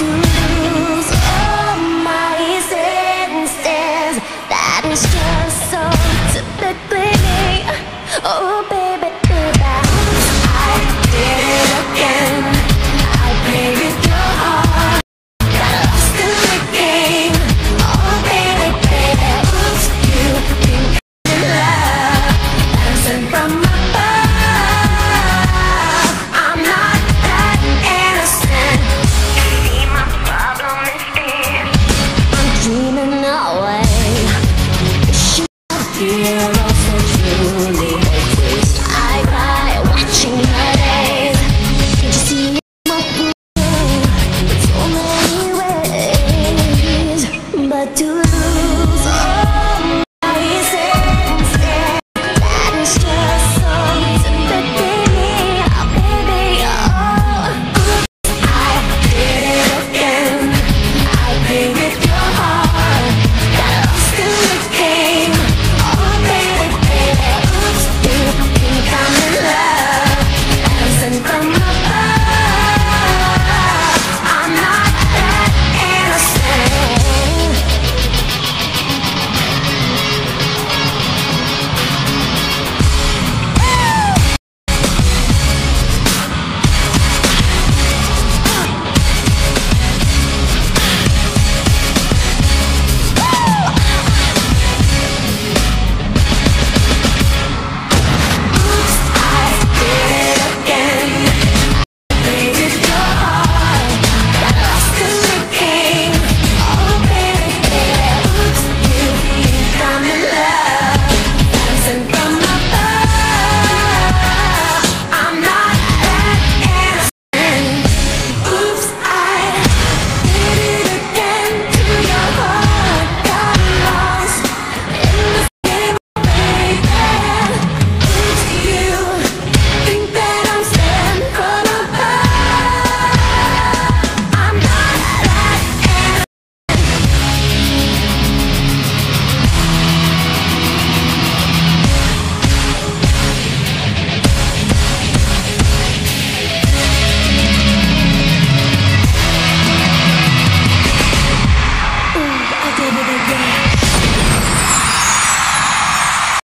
lose all my senses. That is just do